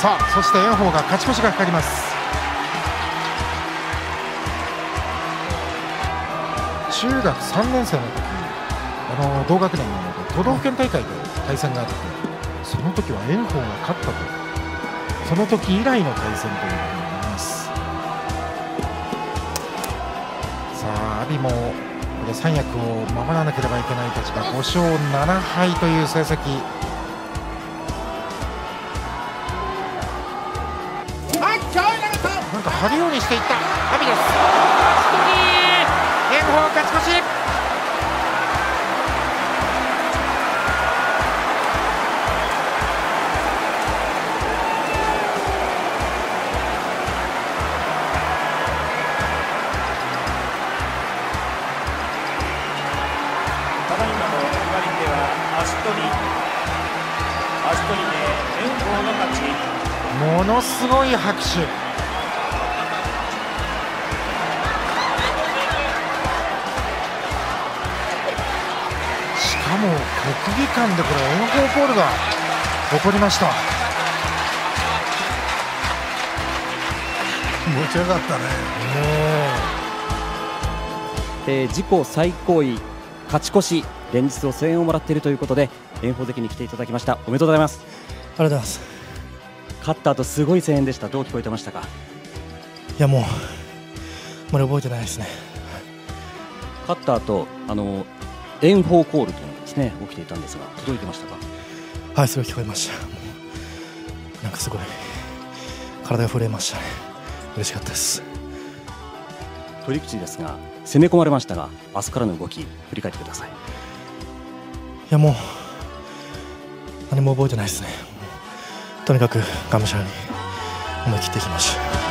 さあそして炎鵬が勝ち越しがかかります。中学3年生の時あの同学年なので都道府県大会で対戦があってその時は炎鵬が勝ったと。その時以来の対戦ということになります。さあ阿炎もこれ三役を守らなければいけない立場5勝7敗という成績。張るようにしていった。阿炎です。炎鵬勝ち越し。ただいまの決まり手は足取り。足取りで炎鵬の勝ち。ものすごい拍手かも国技館でこれ炎鵬コールが起こりました。持ち上がったね。えー自己最高位勝ち越し連日の声援をもらっているということで炎鵬関に来ていただきました。おめでとうございます。ありがとうございます。勝った後すごい声援でした。どう聞こえてましたか？いやもうまだ覚えてないですね。勝った後あの炎鵬コールとですね起きていたんですが届いてましたか？はいすごい聞こえました。なんかすごい体が震えましたね。嬉しかったです。取り口ですが攻め込まれましたが明日からの動き振り返ってください。いやもう何も覚えてないですね。とにかくがむしゃらに思い切っていきました